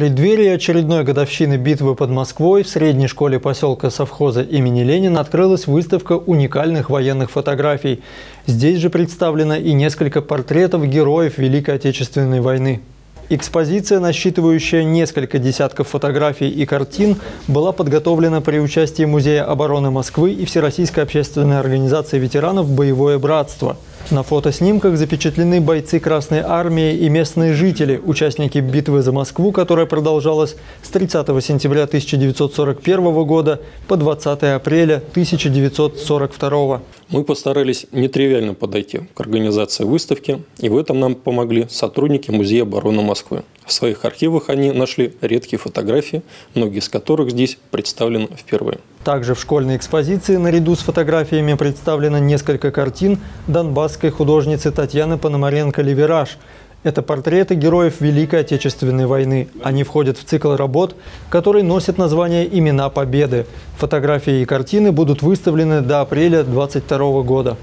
преддверии очередной годовщины битвы под Москвой в средней школе поселка совхоза имени Ленина открылась выставка уникальных военных фотографий. Здесь же представлено и несколько портретов героев Великой Отечественной войны. Экспозиция, насчитывающая несколько десятков фотографий и картин, была подготовлена при участии Музея обороны Москвы и Всероссийской общественной организации ветеранов «Боевое братство». На фотоснимках запечатлены бойцы Красной Армии и местные жители, участники битвы за Москву, которая продолжалась с 30 сентября 1941 года по 20 апреля 1942. Мы постарались нетривиально подойти к организации выставки, и в этом нам помогли сотрудники Музея обороны Москвы. В своих архивах они нашли редкие фотографии, многие из которых здесь представлены впервые. Также в школьной экспозиции наряду с фотографиями представлено несколько картин донбасской художницы Татьяны Пономаренко-Ливераж. Это портреты героев Великой Отечественной войны. Они входят в цикл работ, который носит название «Имена Победы». Фотографии и картины будут выставлены до апреля 2022 года.